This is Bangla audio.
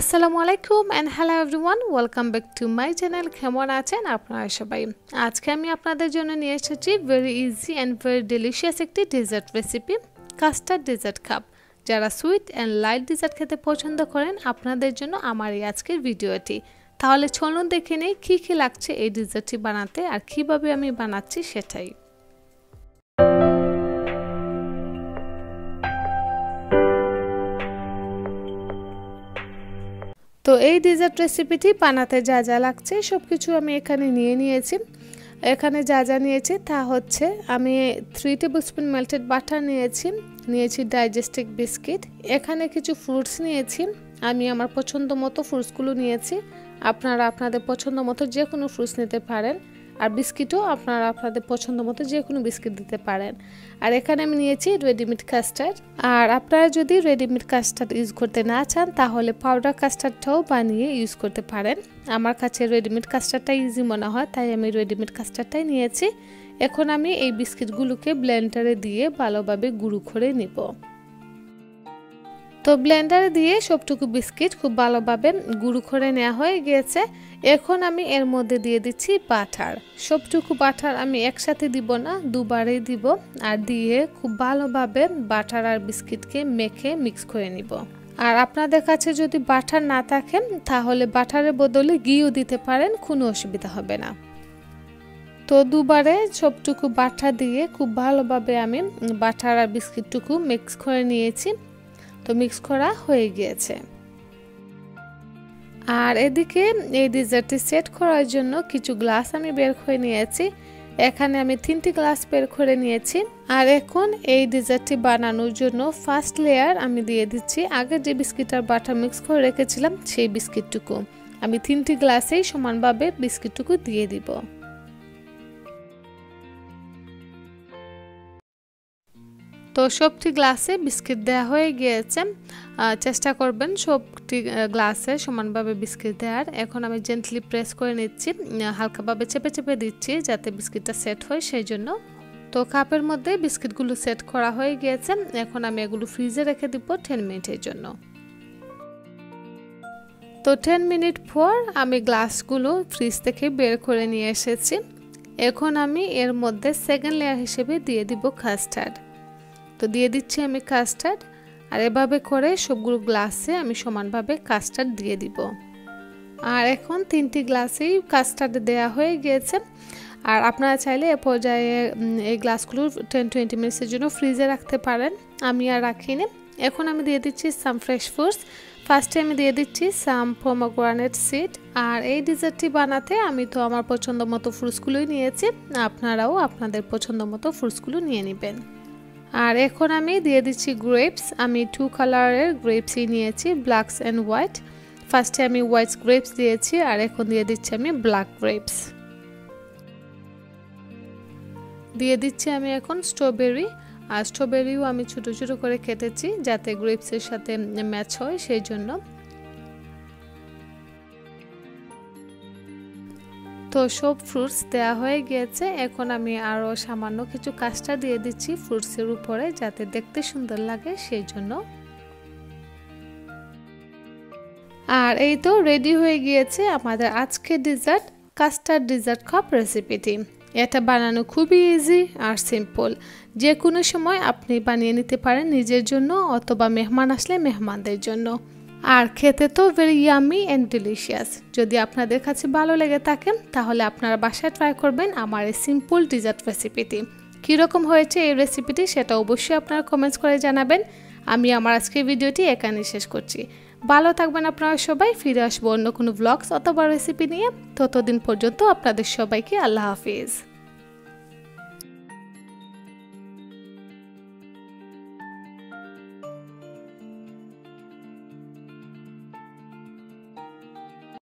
আসসালামু আলাইকুম and hello everyone welcome back to my channel কেমন আছেন আপনারা সবাই? আজকে আমি আপনাদের জন্য নিয়ে এসেছি very easy and very delicious একটি dessert recipe custard dessert cup যারা সুইট অ্যান্ড লাইট ডেজার্ট খেতে পছন্দ করেন, আপনাদের জন্য আমার এই আজকের ভিডিওটি তাহলে চলুন দেখে নেই কী কী লাগছে এই ডেজার্টটি বানাতে আর কীভাবে আমি বানাচ্ছি সেটাই। তো এই ডেজার্ট রেসিপিটি বানাতে যা যা লাগছে সব কিছু আমি এখানে নিয়ে নিয়েছি। এখানে যা যা নিয়েছি তা হচ্ছে আমি three tablespoon melted butter নিয়েছি নিয়েছি ডাইজেস্টিক বিস্কিট এখানে কিছু ফ্রুটস নিয়েছি, আমি আমার পছন্দ মতো ফ্রুটসগুলো নিয়েছি। আপনারা আপনাদের পছন্দ মতো যে কোনো ফ্রুটস নিতে পারেন। আর বিস্কিটও আপনারা আপনাদের পছন্দ মতো যে কোনো বিস্কিট দিতে পারেন। আর এখানে আমি নিয়েছি রেডিমেড কাস্টার্ড। আর আপনারা যদি রেডিমেড কাস্টার্ড ইউজ করতে না চান, তাহলে পাউডার কাস্টার্ডটাও বানিয়ে ইউজ করতে পারেন। আমার কাছে রেডিমেড কাস্টার্ডটা ইজি মনে হয়, তাই আমি রেডিমেড কাস্টার্ডটাই নিয়েছি। এখন আমি এই বিস্কিটগুলোকে ব্লেন্ডারে দিয়ে ভালোভাবে গুঁড়ো করে নিব। তো ব্লেন্ডারে দিয়ে সবটুকু বিস্কিট খুব ভালোভাবে গুঁড়ো করে নেওয়া হয়ে গিয়েছে। এখন আমি এর মধ্যে দিয়ে দিচ্ছি বাটার। সবটুকু বাটার আমি একসাথে দিব না, দুবারেই দিব আর দিয়ে খুব ভালোভাবে বাটার আর বিস্কিটকে মেখে মিক্স করে নিব। আর আপনাদের কাছে যদি বাটার না থাকে, তাহলে বাটারের বদলে ঘিও দিতে পারেন, কোনো অসুবিধা হবে না। তো দুবারে সবটুকু বাটার দিয়ে খুব ভালোভাবে আমি বাটার আর বিস্কিটটুকু মিক্স করে নিয়েছি। তো মিক্স করা হয়ে গিয়েছে। আর এদিকে এই ডিজার্টটি সেট করার জন্য কিছু গ্লাস আমি বের করে নিয়েছি। এখানে আমি তিনটি গ্লাস বের করে নিয়েছি। আর এখন এই ডিজার্টটি বানানোর জন্য ফার্স্ট লেয়ার আমি দিয়ে দিচ্ছি। আগে যে বিস্কিট আর বাটার মিক্স করে রেখেছিলাম সেই বিস্কিটটুকু আমি তিনটি গ্লাসেই সমানভাবে বিস্কিটটুকু দিয়ে দিব। তো সবটি গ্লাসে বিস্কিট দেওয়া হয়ে গিয়েছে। চেষ্টা করবেন সবটি গ্লাসে সমানভাবে বিস্কিট দেওয়ার এখন আমি জেন্টলি প্রেস করে নিচ্ছি। হালকাভাবে চেপে চেপে দিচ্ছি যাতে বিস্কিটটা সেট হয় সেই জন্য। তো কাপের মধ্যে বিস্কিটগুলো সেট করা হয়ে গিয়েছে। এখন আমি এগুলো ফ্রিজে রেখে দিব টেন মিনিটের জন্য। তো টেন মিনিট পর আমি গ্লাসগুলো ফ্রিজ থেকে বের করে নিয়ে এসেছি। এখন আমি এর মধ্যে সেকেন্ড লেয়ার হিসেবে দিয়ে দিব কাস্টার্ড তো দিয়ে দিচ্ছি আমি কাস্টার্ড আর এভাবে করে সবগুলো গ্লাসে আমি সমানভাবে কাস্টার্ড দিয়ে দিব। আর এখন তিনটি গ্লাসেই কাস্টার্ড দেওয়া হয়ে গিয়েছে। আর আপনারা চাইলে এ পর্যায়ে এই গ্লাসগুলো টেন টোয়েন্টি মিনিটসের জন্য ফ্রিজে রাখতে পারেন। আমি আর রাখিনি। এখন আমি দিয়ে দিচ্ছি সাম ফ্রেশ ফ্রুটস ফার্স্টে আমি দিয়ে দিচ্ছি সাম পোমোগ্রানেট সিড আর এই ডিজার্টটি বানাতে আমি তো আমার পছন্দ মতো ফ্রুটসগুলোই নিয়েছি। আপনারাও আপনাদের পছন্দ মতো ফ্রুটসগুলো নিয়ে নেবেন। আর এখন আমি দিয়ে দিচ্ছি গ্রেপস আমি টু কালারের গ্রেপসই নিয়েছি ব্ল্যাকস অ্যান্ড হোয়াইট ফার্স্টে আমি হোয়াইট গ্রেপস দিয়েছি, আর এখন দিয়ে দিচ্ছি আমি ব্ল্যাক গ্রেপস দিয়ে দিচ্ছি আমি এখন স্ট্রবেরি আর স্ট্রবেরিও আমি ছোটো ছোটো করে কেটেছি যাতে গ্রেপসের সাথে ম্যাচ হয়, সেই জন্য। তো সব ফ্রুটস দেওয়া হয়ে গিয়েছে। এখন আমি আরও সামান্য কিছু কাজটা দিয়ে দিচ্ছি ফ্রুটসের উপরে যাতে দেখতে সুন্দর লাগে সেই জন্য। আর এই তো রেডি হয়ে গিয়েছে আমাদের আজকে ডিজার্ট কাস্টার্ড ডিজার্ট কাপ রেসিপিটি এটা বানানো খুবই ইজি আর সিম্পল যে কোনো সময় আপনি বানিয়ে নিতে পারেন নিজের জন্য অথবা মেহমান আসলে মেহমানদের জন্য। আর খেতে তো ভেরি ইয়ামি অ্যান্ড ডিলিশিয়াস যদি আপনাদের কাছে ভালো লেগে থাকে তাহলে আপনারা বাসায় ট্রাই করবেন আমার এই সিম্পল ডিজার্ট রেসিপিটি কীরকম হয়েছে এই রেসিপিটি সেটা অবশ্যই আপনারা কমেন্টস করে জানাবেন। আমি আমার আজকের ভিডিওটি এখানে শেষ করছি। ভালো থাকবেন আপনারা সবাই, ফিরে আসব অন্য কোনো ব্লগস অথবা রেসিপি নিয়ে। ততদিন পর্যন্ত আপনাদের সবাইকে আল্লাহ হাফিজ।